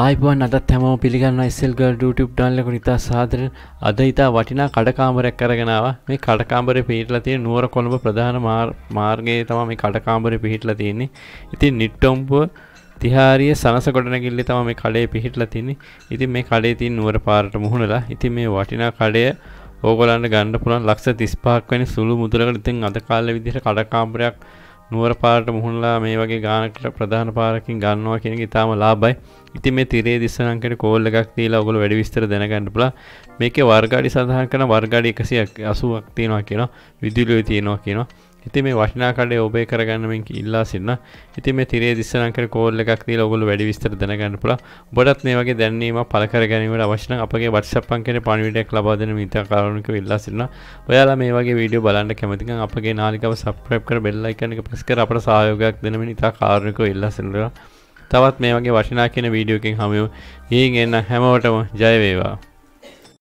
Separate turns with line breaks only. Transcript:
ආයිබුවන් අදත් හැමෝ පිළිගන්න ස්ල්ගල් ඩටප් ඩන්ලක ඉතා සාදර. අද ඉතා වටිනා කඩකාමරයක් කරගෙනාව මේ කඩකාම්බරය පිහිටල තිය නුවර කොළඹ ප්‍රධාන මාර්ගයේ තම මේ කඩකාම්බරය පිහිටල තියන්නේ. ඉතින් නිට්ටොම්පුව තිහාරිය සනස ගොඩනැගිල්ලි තම මේ කඩේ පිහිටල තින්නේ ඉතින් මේ කඩේ තින් නුවර පාරට මුහුණලා ඉතින් මේ වටිනා කඩය ඕගොලන්ට ගණඩ පුළන් ලක්ෂ තිස්පාක් වැනි සුළු මුදලකට ඉතින් අද කාල විදිහට කඩකාම්බරයක් නුවර පාරට මුහුණලා මේ වගේ ගානකට ප්‍රධාන පාරකින් ගන්නවා කියන ඉතාම ලාබයි ඉති මේ තිරේ දිස්සනකට කෝල්ල එකක් තිීලා ඔගොල වැඩි විස්තර දැනගන්න පුලා මේක වර්ගඩි සඳහන් කන වර්ගඩි එකසියක් අසුවක් තියෙනවා කියනවා. විදුලියෝ තියෙනවා කියනවා. ඉති මේ වශනාකඩේ ඔබේ කරගන්නමින් ඉල්ලා සින්න ඉති මේ තිරේ දිස්සනකට කෝල්ල එකක් තිීලා ඔගොල වැඩි විස්තර දැනගන්න පුලා බොඩත් මේ වගේ දැන්නීම පලකර ගැනීමට අවශ්න අපගේ වටසපන් කෙන පණවිඩක් ලබාදන මිත කාරණක ඉල්ලා සින්න ඔයාලා මේ වගේ වීඩියෝ බලන්න කැමතික අපගේ නාලිකව සප්‍රප් කර බෙල්ලයිකනක පස්කර අපට සහයෝගයක් දෙනමින් ඉතා කාරණක ඉල්ලා සිල්ලවා තවත් මේ වගේ වශනා කියන වීඩියෝකින් හමයෝ ඒ එන්න හැමෝටම ජයවේවා